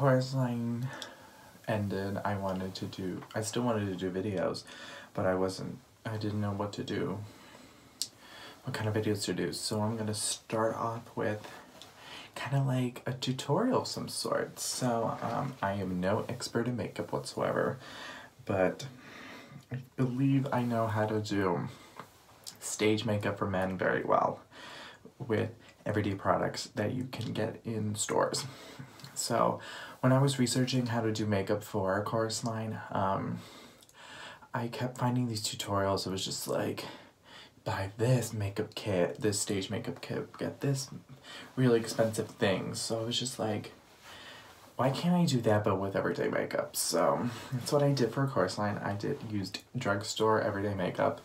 Chorus line ended, I wanted to do, I still wanted to do videos, but I wasn't, I didn't know what to do, what kind of videos to do. So I'm gonna start off with kind of like a tutorial of some sort. So, um, I am no expert in makeup whatsoever, but I believe I know how to do stage makeup for men very well with everyday products that you can get in stores. So when I was researching how to do makeup for a chorus line, um, I kept finding these tutorials. It was just like, buy this makeup kit, this stage makeup kit, get this really expensive thing. So I was just like, why can't I do that but with everyday makeup? So that's what I did for chorus line. I did used drugstore everyday makeup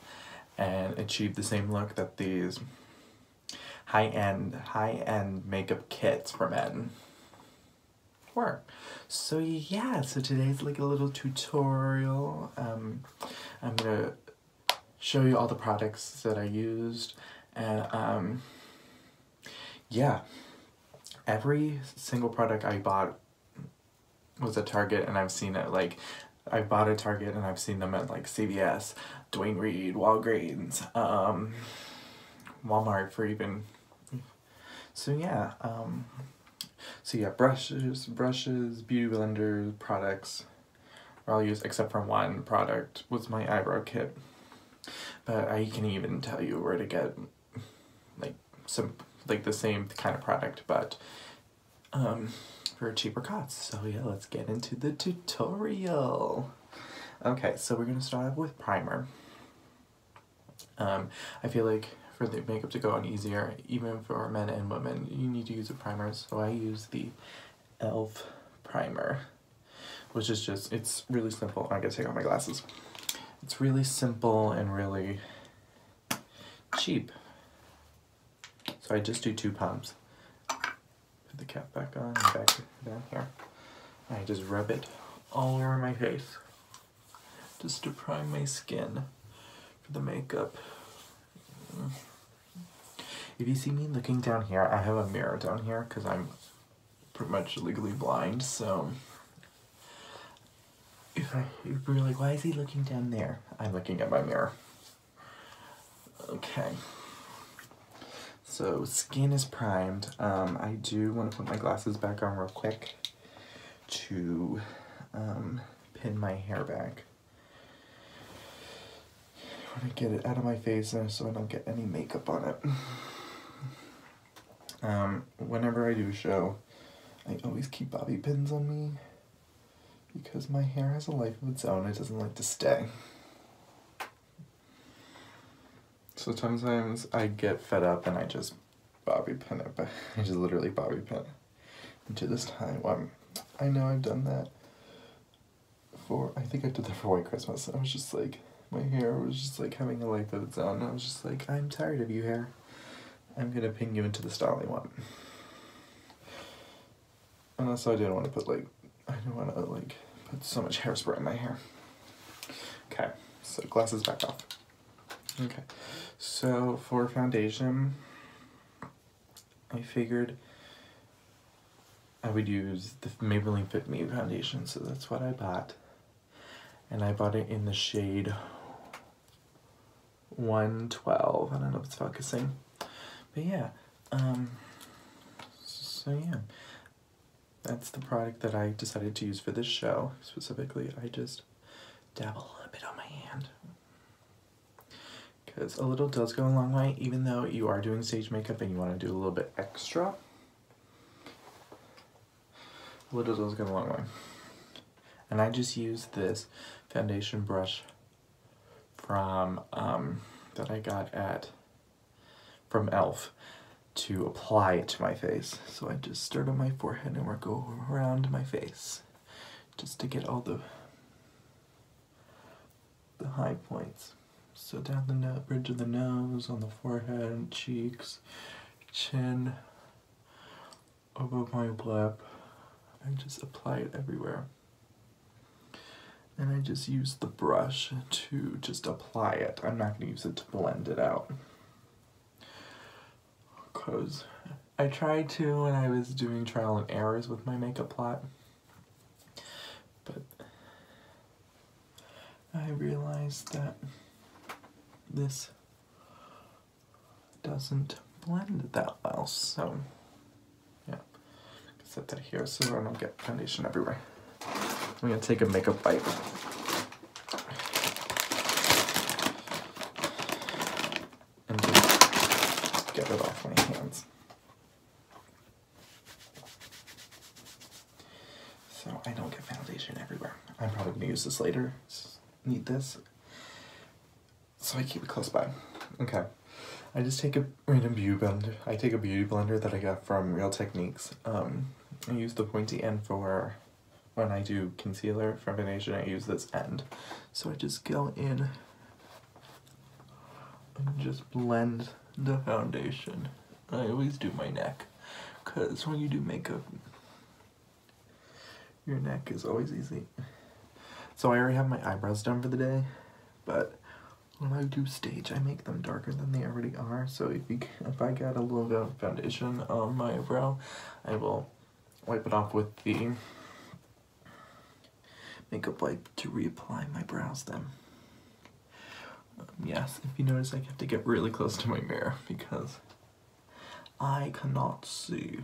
and achieved the same look that these high-end high-end makeup kits for men were. So yeah, so today's like a little tutorial. Um, I'm gonna show you all the products that I used and um, yeah, every single product I bought was at Target and I've seen it like I bought at Target and I've seen them at like CVS, Duane Reade, Walgreens, um, Walmart for even. So yeah, um, so yeah, brushes, brushes, beauty blenders, products are all used except for one product was my eyebrow kit. But I can even tell you where to get like some like the same kind of product, but um, for cheaper cost. So yeah, let's get into the tutorial. Okay, so we're gonna start off with primer. Um, I feel like for the makeup to go on easier, even for men and women, you need to use a primer. So I use the e.l.f. primer, which is just, it's really simple. I gotta take off my glasses. It's really simple and really cheap. So I just do two pumps. Put the cap back on and back down here. I just rub it all over my face just to prime my skin for the makeup. If you see me looking down here, I have a mirror down here because I'm pretty much legally blind, so if, I, if you're like, why is he looking down there? I'm looking at my mirror. Okay. So skin is primed. Um, I do want to put my glasses back on real quick to um, pin my hair back. I want to get it out of my face so I don't get any makeup on it. Um, whenever I do a show, I always keep bobby pins on me because my hair has a life of its own. It doesn't like to stay. So sometimes I get fed up and I just bobby pin it, but I just literally bobby pin it. To this time, I know I've done that for, I think I did that for White Christmas. I was just like, my hair was just like having a life of its own. I was just like, I'm tired of you hair. I'm gonna ping you into the style one. And also I didn't want to put like, I didn't want to like put so much hairspray in my hair. Okay, so glasses back off. Okay, so for foundation, I figured I would use the Maybelline Fit Me foundation, so that's what I bought. And I bought it in the shade 112. I don't know if it's focusing. But yeah, um, so yeah, that's the product that I decided to use for this show. Specifically, I just dabble a little bit on my hand. Because a little does go a long way, even though you are doing stage makeup and you want to do a little bit extra. A little does go a long way. And I just use this foundation brush from, um, that I got at from e.l.f. to apply it to my face. So I just start on my forehead and work around my face just to get all the the high points. So down the no bridge of the nose, on the forehead, cheeks, chin, above my lip. I just apply it everywhere. And I just use the brush to just apply it. I'm not going to use it to blend it out because I tried to when I was doing trial and errors with my makeup plot. But I realized that this doesn't blend that well, so yeah. Set that here so I don't get foundation everywhere. I'm gonna take a makeup bite. And just get it off my hands. So I don't get foundation everywhere. I'm probably gonna use this later. Need this. So I keep it close by. Okay. I just take a random beauty blender. I take a beauty blender that I got from Real Techniques. Um, I use the pointy end for when I do concealer for foundation. I use this end. So I just go in and just blend the foundation. I always do my neck because when you do makeup, your neck is always easy. So I already have my eyebrows done for the day, but when I do stage, I make them darker than they already are. So if you, if I get a little bit of foundation on my brow, I will wipe it off with the makeup wipe to reapply my brows then. Um, yes, if you notice, I have to get really close to my mirror because I cannot see.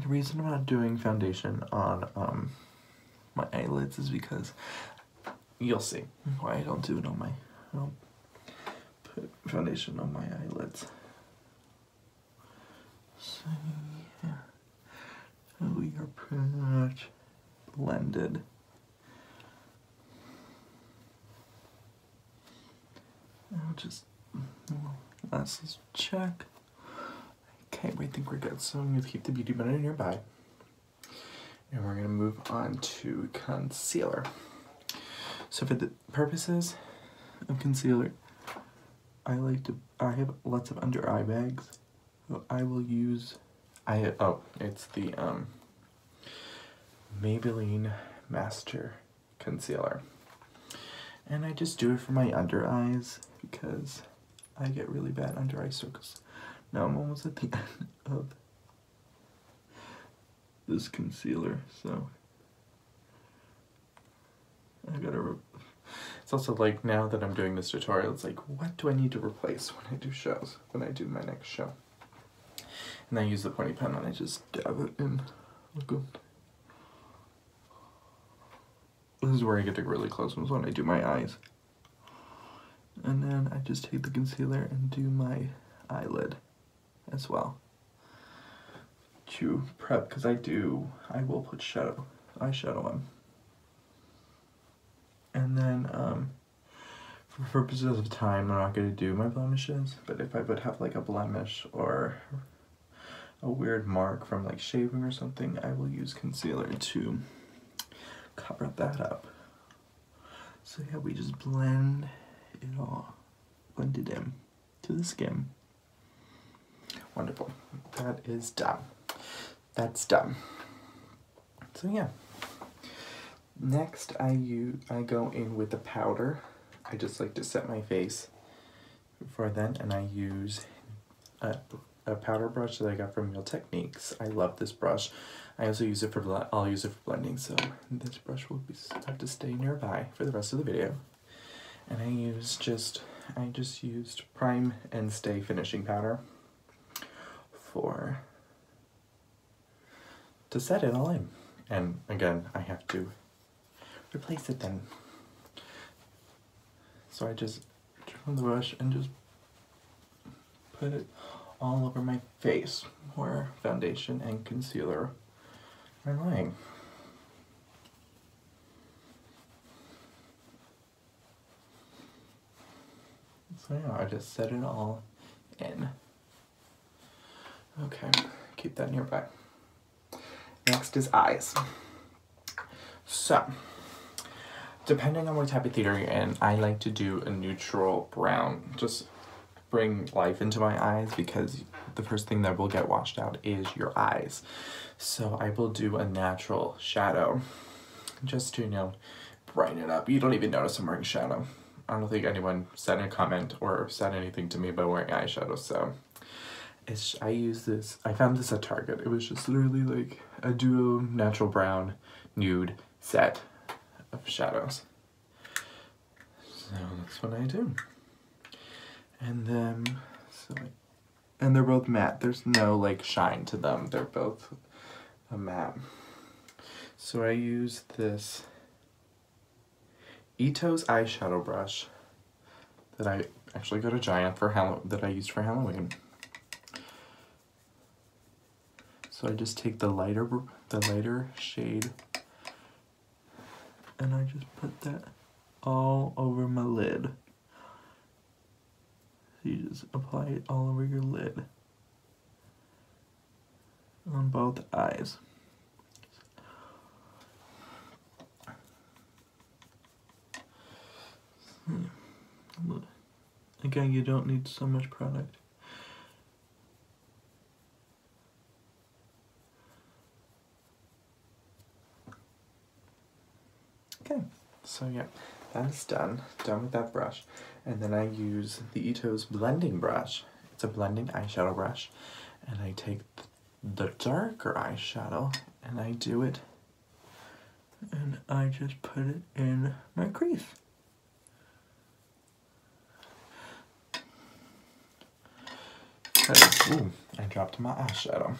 The reason I'm not doing foundation on um, my eyelids is because you'll see why I don't do it on my, I don't put foundation on my eyelids. So yeah, we are pretty much blended. I'll just, last check. Okay, we think we're good. So I'm going to keep the Beauty Blender nearby. And we're going to move on to concealer. So for the purposes of concealer, I like to, I have lots of under eye bags. So I will use, I, oh, it's the um, Maybelline Master Concealer. And I just do it for my under eyes because I get really bad under eye circles. Now I'm almost at the end of this concealer, so I gotta. it's also like now that I'm doing this tutorial, it's like, what do I need to replace when I do shows? When I do my next show, and I use the pointy pen and I just dab it in. Look This is where I get to really close ones when I do my eyes. And then I just take the concealer and do my eyelid as well. To prep because I do I will put shadow eyeshadow on. And then um, for purposes of time I'm not going to do my blemishes but if I would have like a blemish or a weird mark from like shaving or something I will use concealer to cover that up. So yeah we just blend it all blend it in to the skin Wonderful. That is done. That's done. So yeah. Next, I use I go in with the powder. I just like to set my face before then, and I use a, a powder brush that I got from Real Techniques. I love this brush. I also use it for I'll use it for blending, so this brush will be, have to stay nearby for the rest of the video. And I use just I just used Prime and Stay finishing powder for to set it all in. And again, I have to replace it then. So I just turn the brush and just put it all over my face where foundation and concealer are lying. So yeah, I just set it all in. Okay, keep that nearby. Next is eyes. So, depending on what type of theater you're in, I like to do a neutral brown. Just bring life into my eyes because the first thing that will get washed out is your eyes. So I will do a natural shadow just to, you know, brighten it up. You don't even notice I'm wearing shadow. I don't think anyone said a comment or said anything to me about wearing eyeshadow, so it's I use this I found this at Target. It was just literally like a duo natural brown nude set of shadows. So that's what I do. And then so and they're both matte. There's no like shine to them. They're both a matte. So I use this Etos eyeshadow brush that I actually got a giant for Hall that I used for Halloween. So I just take the lighter the lighter shade and I just put that all over my lid. So you just apply it all over your lid on both eyes. Hmm. Again, you don't need so much product. Okay, so yeah, that's done. Done with that brush. And then I use the Etos blending brush. It's a blending eyeshadow brush. And I take the darker eyeshadow and I do it and I just put it in my crease. Ooh, I dropped my eyeshadow.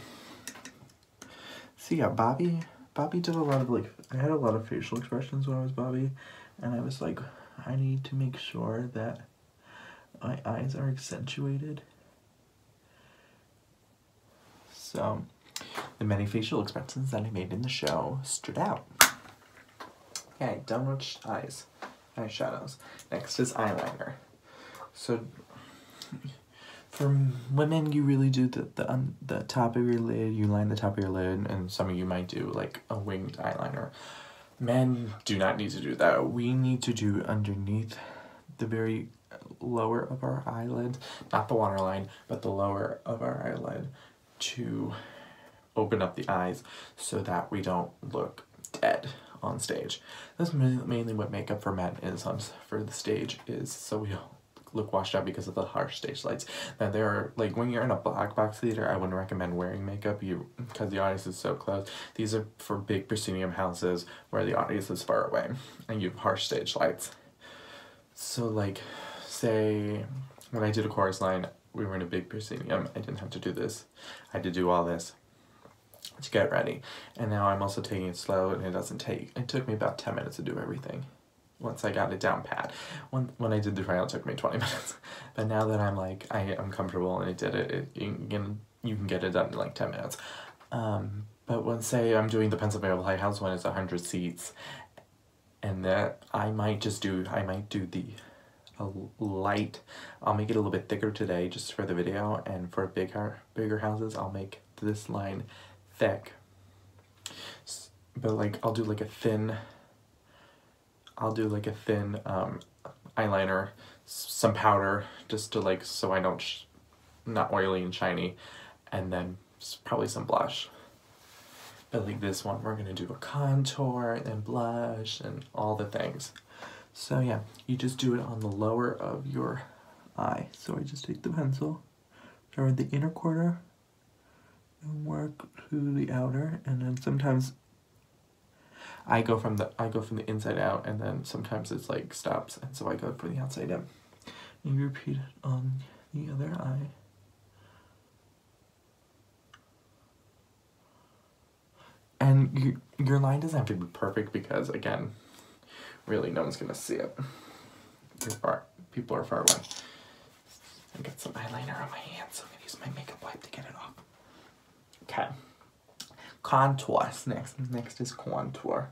See, yeah, Bobby, Bobby did a lot of like, I had a lot of facial expressions when I was Bobby, and I was like, I need to make sure that my eyes are accentuated. So, the many facial expressions that I made in the show stood out. Okay, done with eyes, eyeshadows. Next is eyeliner. So, for women, you really do the the um, the top of your lid. You line the top of your lid, and some of you might do like a winged eyeliner. Men do not need to do that. We need to do underneath the very lower of our eyelid, not the waterline, but the lower of our eyelid to open up the eyes so that we don't look dead on stage. That's mainly what makeup for men is on for the stage is so we look washed out because of the harsh stage lights. Now there are like when you're in a black box theater, I wouldn't recommend wearing makeup you because the audience is so close. These are for big proscenium houses where the audience is far away and you have harsh stage lights. So like say when I did a chorus line, we were in a big proscenium. I didn't have to do this. I had to do all this to get ready. And now I'm also taking it slow and it doesn't take, it took me about 10 minutes to do everything once I got it down pat. When, when I did the trial, it took me 20 minutes. But now that I'm like, I am comfortable and I did it, it you, can, you can get it done in like 10 minutes. Um, but when, say, I'm doing the Pennsylvania Playhouse when it's 100 seats, and that I might just do, I might do the a light, I'll make it a little bit thicker today just for the video, and for bigger, bigger houses, I'll make this line thick. But like, I'll do like a thin I'll do like a thin um, eyeliner, some powder, just to like, so I don't, not oily and shiny, and then probably some blush. But like this one, we're gonna do a contour and blush and all the things. So yeah, you just do it on the lower of your eye. So I just take the pencil, start with the inner corner, and work to the outer, and then sometimes I go from the I go from the inside out and then sometimes it's like stops and so I go for the outside in. You repeat it on the other eye. And you, your line doesn't have to be perfect because again, really no one's gonna see it. Far, people are far away. I got some eyeliner on my hand, so I'm gonna use my makeup wipe to get it off. Okay. Contours next. Next is contour.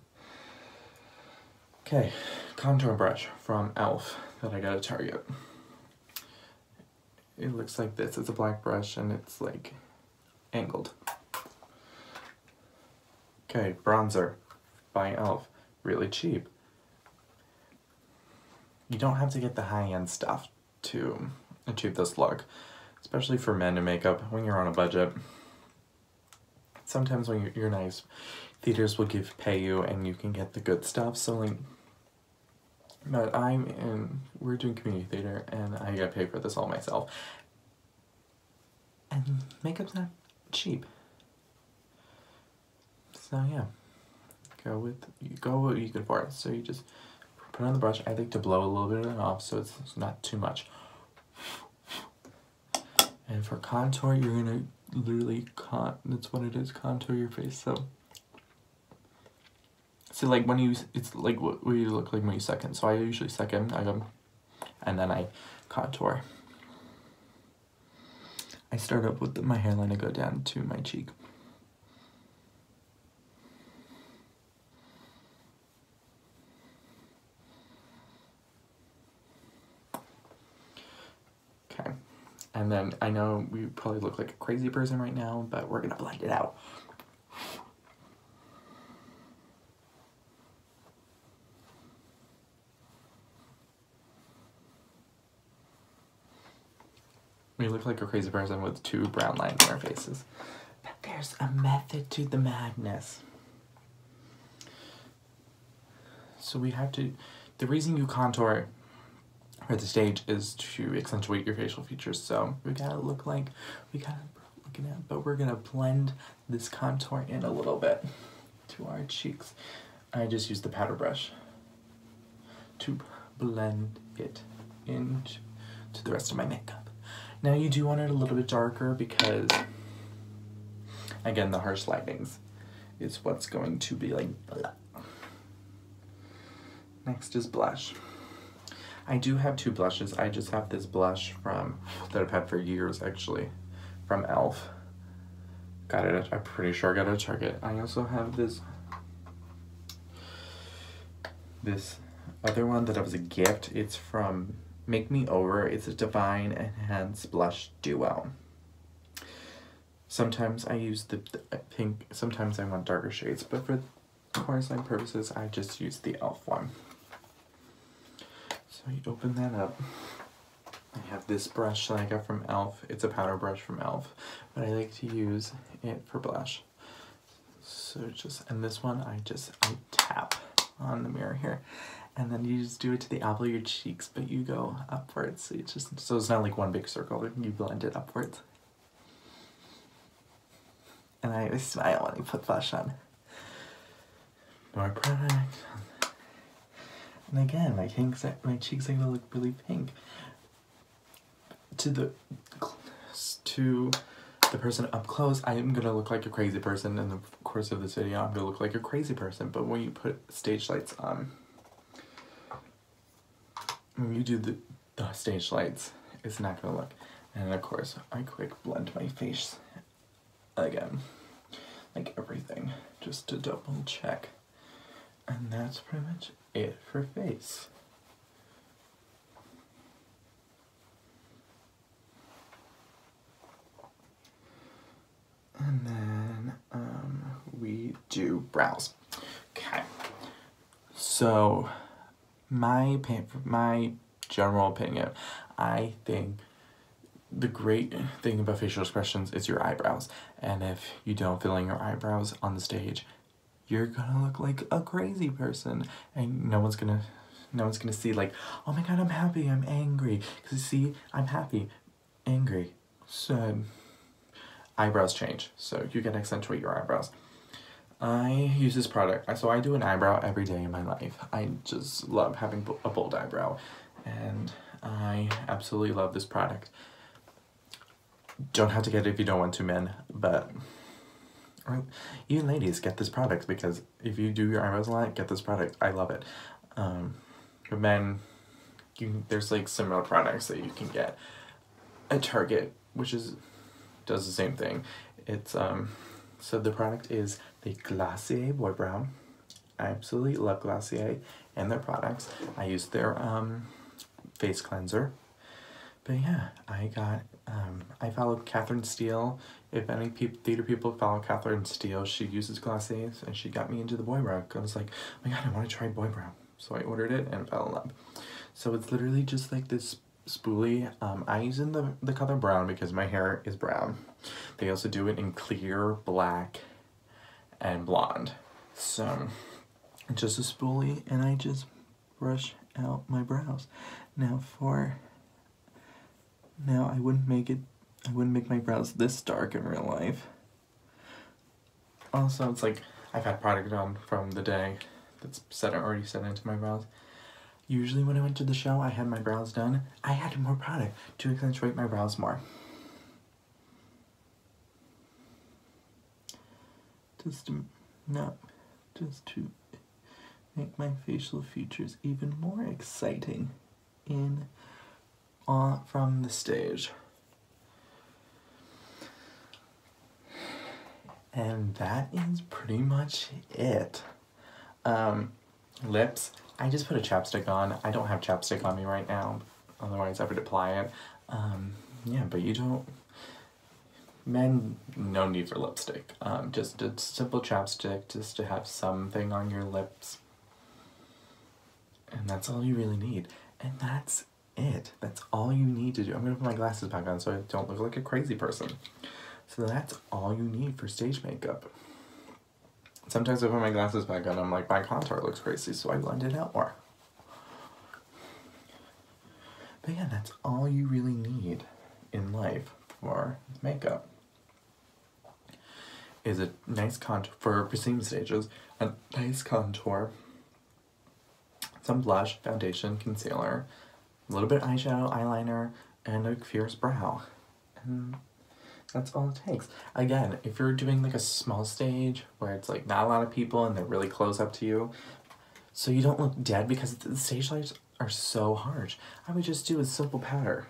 Okay, contour brush from e.l.f. that I got at Target. It looks like this. It's a black brush and it's like angled. Okay, bronzer by e.l.f. Really cheap. You don't have to get the high-end stuff to achieve this look, especially for men in makeup when you're on a budget. Sometimes when you're, you're nice, theaters will give pay you and you can get the good stuff, so like But I'm in, we're doing community theater and I gotta pay for this all myself. And makeup's not cheap. So yeah, go with, you go what you can afford. So you just put on the brush. I like to blow a little bit of it off so it's not too much. And for contour, you're gonna literally con, that's what it is, contour your face. So so like when you, it's like what, what you look like when you second. So I usually second, I go, and then I contour. I start up with the, my hairline to go down to my cheek. Okay, and then I know we probably look like a crazy person right now, but we're gonna blend it out. Like a crazy person with two brown lines on our faces. But there's a method to the madness. So we have to, the reason you contour for the stage is to accentuate your facial features. So we gotta look like, we gotta looking at, but we're gonna blend this contour in a little bit to our cheeks. I just use the powder brush to blend it into the rest of my makeup. Now you do want it a little bit darker because, again, the harsh lightings is what's going to be like, blah. Next is blush. I do have two blushes. I just have this blush from, that I've had for years actually, from e.l.f. Got it, at, I'm pretty sure I got it Target. I also have this, this other one that I was a gift. It's from Make Me Over is a Divine Enhance Blush Duo. Sometimes I use the, the uh, pink, sometimes I want darker shades, but for chorus purposes, I just use the e.l.f. one. So you open that up. I have this brush that I got from e.l.f. It's a powder brush from e.l.f. But I like to use it for blush. So just, and this one I just, I tap on the mirror here and then you just do it to the apple of your cheeks, but you go upwards. So it's just so it's not like one big circle. You blend it upwards. And I always smile when I put blush on. More product. And again, my cheeks, my cheeks are gonna look really pink. To the to the person up close, I am gonna look like a crazy person in the course of this video. I'm gonna look like a crazy person, but when you put stage lights on, when you do the, the stage lights, it's not gonna look. And of course, I quick blend my face again, like everything, just to double check. And that's pretty much it for face. And then um, we do brows. Okay. So my my general opinion, I think the great thing about facial expressions is your eyebrows. And if you don't fill in your eyebrows on the stage, you're gonna look like a crazy person. And no one's gonna no one's gonna see like, oh my god, I'm happy, I'm angry. Cause you see, I'm happy, angry, sad. Eyebrows change. So you can accentuate your eyebrows. I use this product, so I do an eyebrow every day in my life. I just love having a bold eyebrow, and I absolutely love this product. Don't have to get it if you don't want to, men, but even ladies, get this product because if you do your eyebrows a lot, get this product. I love it. Um, but men, you, there's like similar products that you can get at Target, which is does the same thing. It's um, so the product is the Glossier Boy Brow. I absolutely love Glossier and their products. I use their um, face cleanser. But yeah, I got, um, I followed Catherine Steele. If any pe theater people follow Catherine Steele, she uses Glossier and she got me into the Boy Brow. I was like, oh my god, I want to try Boy Brow. So I ordered it and fell in love. So it's literally just like this spoolie. Um, I use in the, the color brown because my hair is brown. They also do it in clear, black, and blonde. So, just a spoolie, and I just brush out my brows. Now for, now I wouldn't make it, I wouldn't make my brows this dark in real life. Also, it's like, I've had product on from the day that's set already set into my brows. Usually when I went to the show, I had my brows done. I had more product to accentuate my brows more. Just to, no, just to make my facial features even more exciting in uh, from the stage. And that is pretty much it. Um, lips, I just put a chapstick on. I don't have chapstick on me right now, otherwise I would apply it. Um, yeah, but you don't, men, no need for lipstick. Um, just a simple chapstick just to have something on your lips. And that's all you really need. And that's it. That's all you need to do. I'm gonna put my glasses back on so I don't look like a crazy person. So that's all you need for stage makeup. Sometimes I put my glasses back on, I'm like, my contour looks crazy, so I blend it out more. But yeah, that's all you really need in life for makeup. Is a nice contour, for proscenium stages, a nice contour, some blush, foundation, concealer, a little bit eyeshadow, eyeliner, and a fierce brow. And that's all it takes. Again, if you're doing like a small stage where it's like not a lot of people and they're really close up to you, so you don't look dead because the stage lights are so harsh, I would just do a simple powder.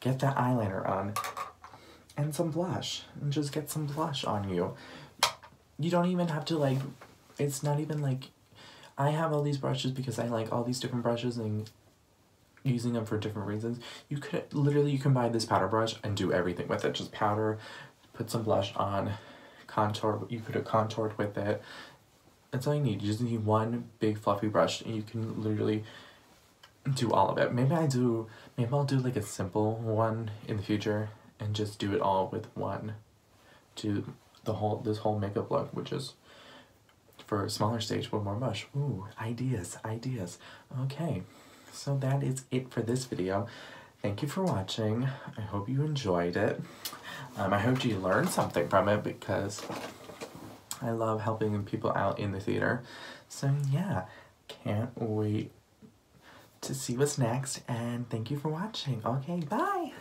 Get that eyeliner on and some blush and just get some blush on you. You don't even have to like, it's not even like, I have all these brushes because I like all these different brushes and using them for different reasons. You could literally you can buy this powder brush and do everything with it. Just powder, put some blush on, contour. You could have contoured with it. That's all you need. You just need one big fluffy brush, and you can literally do all of it. Maybe I do. Maybe I'll do like a simple one in the future, and just do it all with one. to the whole this whole makeup look, which is for a smaller stage with more brush. Ooh, ideas, ideas. Okay. So that is it for this video. Thank you for watching. I hope you enjoyed it. Um, I hope you learned something from it because I love helping people out in the theater. So yeah, can't wait to see what's next and thank you for watching. Okay, bye!